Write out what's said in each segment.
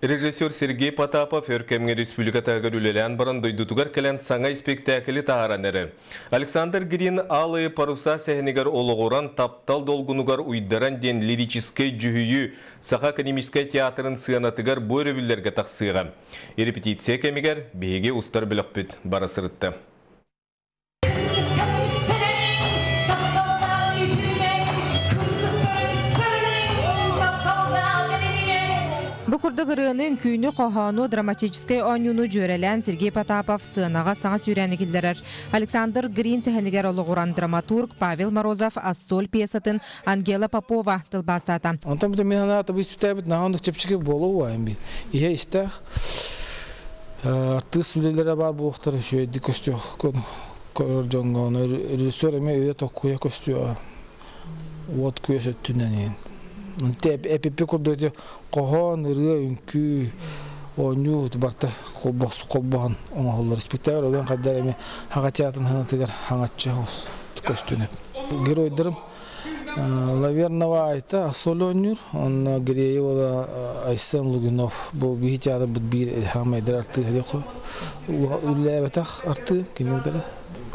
Режиссер Сергей Потапов өркемге республикатағы үлелән баран дойдутугар кәлән саңа спектаклі тағаран әрі. Александр Грин алы паруса сәхінігер олығыран таптал долгунугар уйдаран ден лирической жүхүйі Саха академической театрын сыянатыгар бөрі тақсыға. Репетиция кәмігер бейге ұстар білік бүт барасырытты. Бұкұрды ғырығының күйіні қоғану драматической ойнуну жөрелән Сергей Потапов сынаға саңа сүйрәні келдерер. Александр Грин сәхенігер олығыран драматург Павел Морозов Ассоль пьесатын Ангела Попова тылбастата. Антон бит мен ана табы испитәбит нахандык чепчике болу вайм бит. Ihe истә арты сүлеләре бар булыктыр шөйди костю кон корҗонгон режиссер эме өйдә токуя күйөсө эпипе курдойду кохон ыры үнкү оню барта колбос колбоган оңолор спектакль олен каддар эми хага театрын ханатыгар хаңатчы костюне. Геройдырым Лавернова айта Асолонюр, он Гиреева Айсен Лугинов, бу бихи театр бут бир хамайдыр арты хадико. Уллабатах арты киндер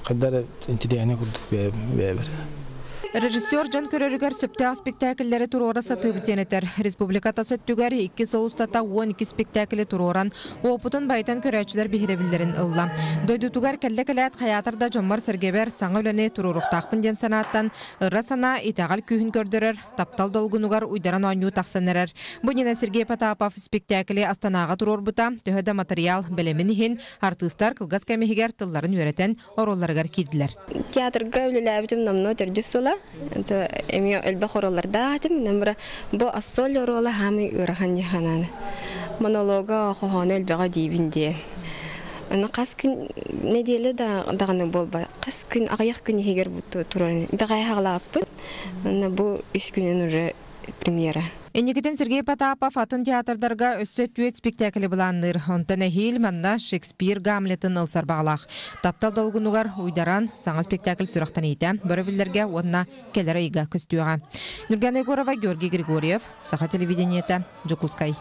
каддар интидияне курдук бебер. Режиссер Жон көрөрүгөр сөптө спектакльлери турора сатыбытенетер. Республиката сөттүгөр 2 сылустата 12 спектаклі туроран опутун байтан көрәчілер бихиребилерин ылла. Дойдутугар кәлле кәләт хаятырда Жоммар Сергебер саңа өләне туруруктақпын ден санаттан ырра сана итағал күйін көрдірер, таптал долгунугар уйдаран ойню тақсанерер. Бұнина Сергей Потапов спектаклі Астанаға турор бута, төхөді материал білемінихин артыстар кылгас кәмехигер тылларын. Театрга үлеләбитим намно төрдүсыла это эми элбе хоролларда атым намра бу ассол рола хами ырахан яхананы монолога хохоны элбега дибинде Аны кас күн неделе да даганы болба. Кас күн аяк күн хегер бу туран. Бегай хаглаппын. Аны бу үч күнүн уже премьера. Энегитен Сергей Потапов атын театрдарга өссө түет спектаклі бұланныр. Онтан әхил манна Шекспир Гамлетін ылсар бағалақ. Таптал долгунугар уйдаран саңа спектакль сұрақтан еті. Бөрі онна келері иға күстуға. Нурган Егорова, Георгий Григорьев, Саха телевидениеті, Жукускай.